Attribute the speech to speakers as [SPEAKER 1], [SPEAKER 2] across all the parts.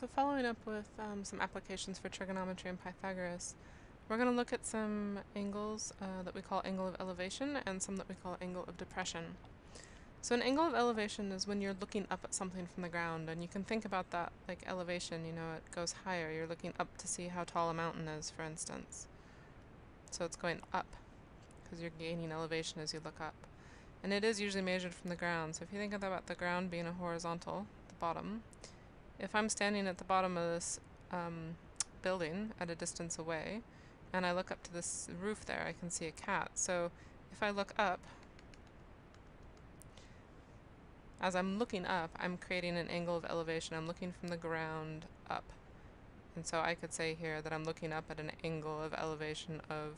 [SPEAKER 1] So following up with um, some applications for trigonometry and Pythagoras, we're going to look at some angles uh, that we call angle of elevation and some that we call angle of depression. So an angle of elevation is when you're looking up at something from the ground, and you can think about that like elevation, you know, it goes higher. You're looking up to see how tall a mountain is, for instance. So it's going up, because you're gaining elevation as you look up. And it is usually measured from the ground. So if you think about the ground being a horizontal, the bottom, if I'm standing at the bottom of this um, building at a distance away, and I look up to this roof there, I can see a cat. So if I look up, as I'm looking up, I'm creating an angle of elevation. I'm looking from the ground up. And so I could say here that I'm looking up at an angle of elevation of,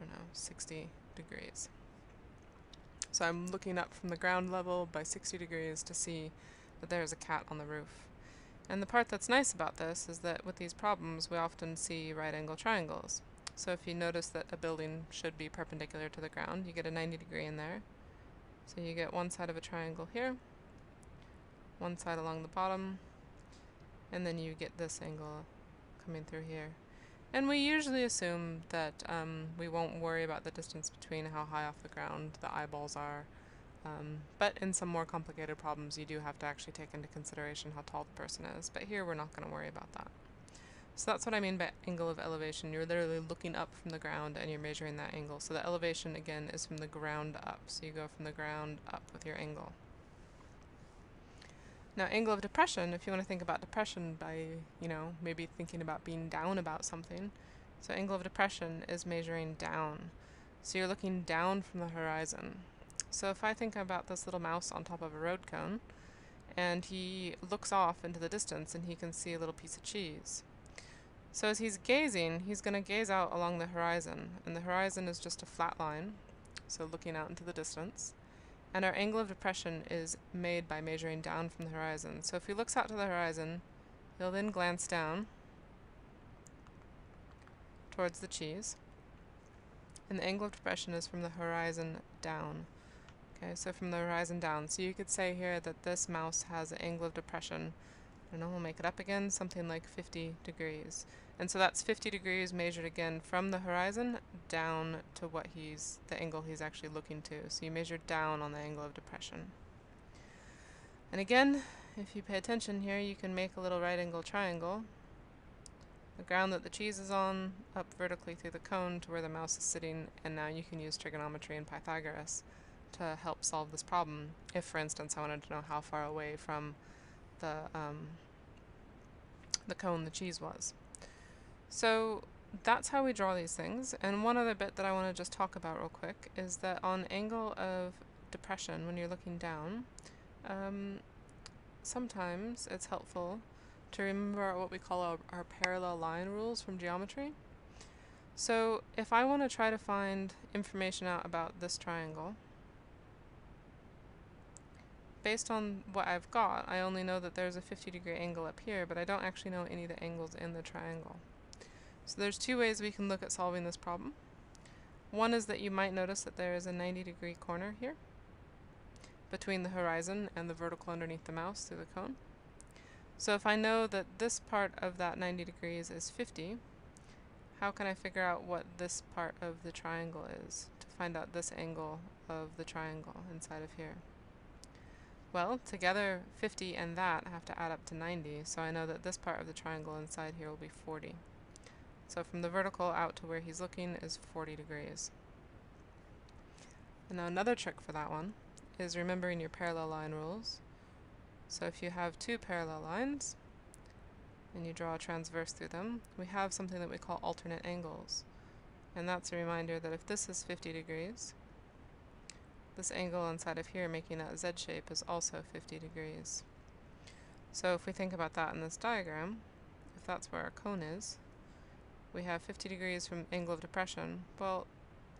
[SPEAKER 1] I don't know, 60 degrees. So I'm looking up from the ground level by 60 degrees to see that there's a cat on the roof. And the part that's nice about this is that with these problems we often see right angle triangles. So if you notice that a building should be perpendicular to the ground, you get a 90 degree in there. So you get one side of a triangle here, one side along the bottom, and then you get this angle coming through here. And we usually assume that um, we won't worry about the distance between how high off the ground the eyeballs are, um, but in some more complicated problems, you do have to actually take into consideration how tall the person is. But here, we're not going to worry about that. So that's what I mean by angle of elevation. You're literally looking up from the ground and you're measuring that angle. So the elevation, again, is from the ground up. So you go from the ground up with your angle. Now, angle of depression, if you want to think about depression by, you know, maybe thinking about being down about something. So angle of depression is measuring down. So you're looking down from the horizon. So if I think about this little mouse on top of a road cone, and he looks off into the distance and he can see a little piece of cheese. So as he's gazing, he's going to gaze out along the horizon, and the horizon is just a flat line, so looking out into the distance. And our angle of depression is made by measuring down from the horizon. So if he looks out to the horizon, he'll then glance down towards the cheese, and the angle of depression is from the horizon down. Okay, so from the horizon down. So you could say here that this mouse has an angle of depression. I don't know, we'll make it up again, something like 50 degrees. And so that's 50 degrees measured again from the horizon down to what he's, the angle he's actually looking to. So you measure down on the angle of depression. And again, if you pay attention here, you can make a little right angle triangle. The ground that the cheese is on, up vertically through the cone to where the mouse is sitting, and now you can use trigonometry and Pythagoras to help solve this problem. If, for instance, I wanted to know how far away from the, um, the cone the cheese was. So that's how we draw these things. And one other bit that I want to just talk about real quick is that on angle of depression, when you're looking down, um, sometimes it's helpful to remember what we call our, our parallel line rules from geometry. So if I want to try to find information out about this triangle, based on what I've got, I only know that there's a 50 degree angle up here, but I don't actually know any of the angles in the triangle. So there's two ways we can look at solving this problem. One is that you might notice that there is a 90 degree corner here between the horizon and the vertical underneath the mouse through the cone. So if I know that this part of that 90 degrees is 50, how can I figure out what this part of the triangle is to find out this angle of the triangle inside of here? Well, together 50 and that have to add up to 90, so I know that this part of the triangle inside here will be 40. So from the vertical out to where he's looking is 40 degrees. And now another trick for that one is remembering your parallel line rules. So if you have two parallel lines, and you draw a transverse through them, we have something that we call alternate angles. And that's a reminder that if this is 50 degrees, this angle inside of here making that Z shape is also 50 degrees. So if we think about that in this diagram, if that's where our cone is, we have 50 degrees from angle of depression. Well,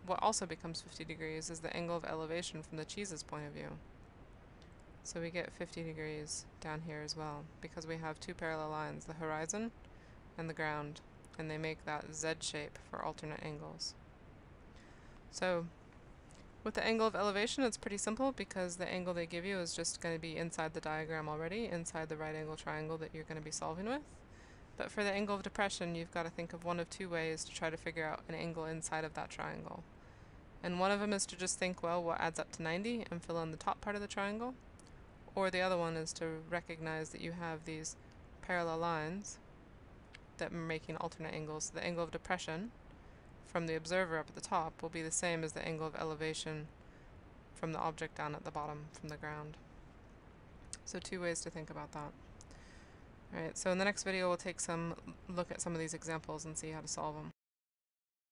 [SPEAKER 1] what also becomes 50 degrees is the angle of elevation from the cheese's point of view. So we get 50 degrees down here as well, because we have two parallel lines, the horizon and the ground, and they make that Z shape for alternate angles. So With the angle of elevation, it's pretty simple because the angle they give you is just going to be inside the diagram already, inside the right angle triangle that you're going to be solving with. But for the angle of depression, you've got to think of one of two ways to try to figure out an angle inside of that triangle. And one of them is to just think, well, what adds up to 90 and fill in the top part of the triangle. Or the other one is to recognize that you have these parallel lines that are making alternate angles. So the angle of depression from the observer up at the top will be the same as the angle of elevation from the object down at the bottom from the ground. So two ways to think about that. Alright, so in the next video we'll take some look at some of these examples and see how to solve them.